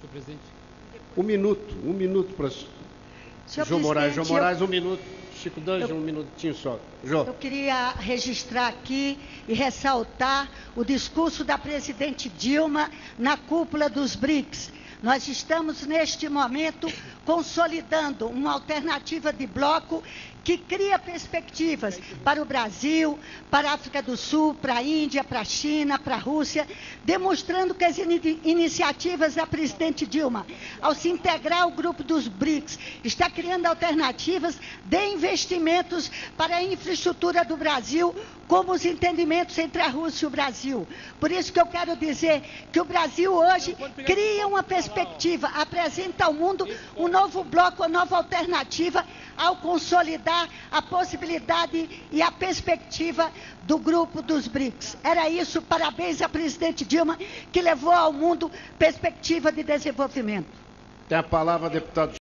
Senhor presidente. Um minuto, um minuto para Senhor João Moraes. João presidente, eu- Moraes, um minuto. Chico Danjo, um minutinho só. João. Eu queria registrar aqui e ressaltar o discurso da presidente Dilma na cúpula dos BRICS. Nós estamos, neste momento, consolidando uma alternativa de bloco que cria perspectivas para o Brasil, para a África do Sul, para a Índia, para a China, para a Rússia, demonstrando que as ini- iniciativas da presidente Dilma, ao se integrar ao grupo dos BRICS, está criando alternativas de investimentos para a infraestrutura do Brasil, como os entendimentos entre a Rússia e o Brasil. Por isso que eu quero dizer que o Brasil hoje cria uma perspectiva, apresenta ao mundo um novo bloco, uma nova alternativa ao consolidar a possibilidade e a perspectiva do grupo dos BRICS. Era isso, parabéns à presidente Dilma, que levou ao mundo perspectiva de desenvolvimento. Tem a palavra, deputado